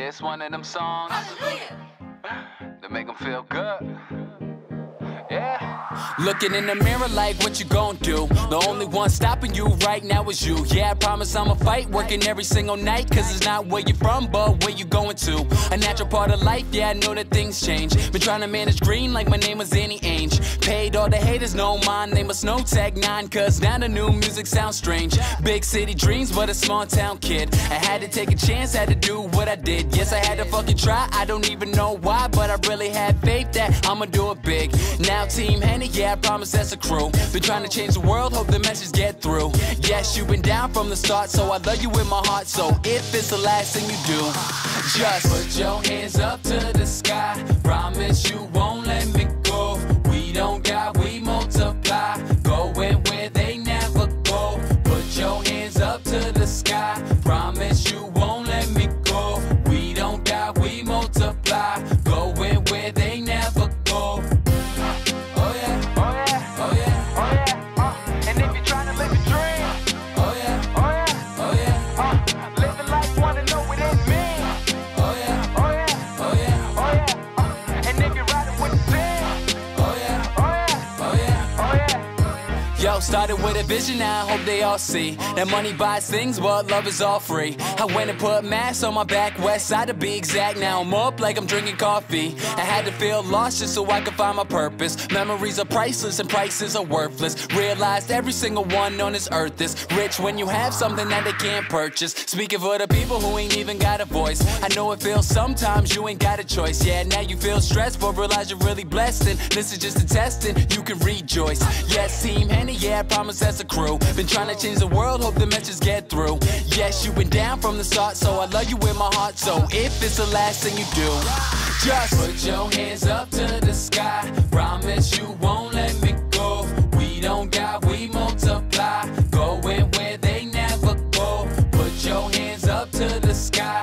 It's one of them songs that make them feel good. Looking in the mirror like what you gon' do. The only one stopping you right now is you. Yeah, I promise I'ma fight, working every single night. Cause it's not where you're from, but where you going to. A natural part of life, yeah, I know that things change. Been trying to manage green like my name was Danny Ainge. Paid all the haters, know my name was No Tag 9. Cause now the new music sounds strange. Big city dreams, but a small town kid. I had to take a chance, had to do what I did. Yes, I had to fucking try, I don't even know why. But I really had faith that I'ma do it big. Now, Team Henny, yeah, I promise that's a crew. Been trying to change the world, hope the message get through. Yes, you've been down from the start, so I love you in my heart. So if it's the last thing you do, just put your hands up to the sky. Promise you Yo, started with a vision, now I hope they all see that money buys things, but love is all free. I went and put masks on my back, west side to be exact. Now I'm up like I'm drinking coffee. I had to feel lost just so I could find my purpose. Memories are priceless and prices are worthless. Realized every single one on this earth is rich when you have something that they can't purchase. Speaking for the people who ain't even got a voice. I know it feels sometimes you ain't got a choice. Yeah, now you feel stressed, but realize you're really blessed. And this is just a testing, you can rejoice. Yes, Team Henny, yeah, I promise that's a crew. Been trying to change the world, hope the message get through. Yes, you've been down from the start, so I love you in my heart. So if it's the last thing you do, just put your hands up to the sky. Promise you won't let me go. We don't got, we multiply. Going where they never go. Put your hands up to the sky.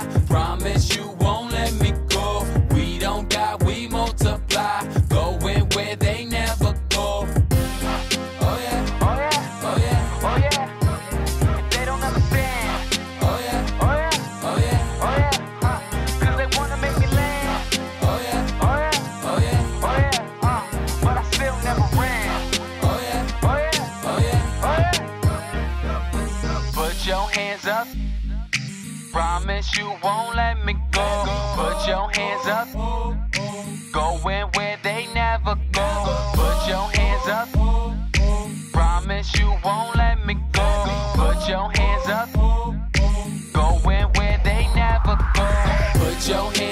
hands up. Promise you won't let me go. Put your hands up. Going where they never go. Put your hands up. Promise you won't let me go. Put your hands up. Going where they never go. Put your hands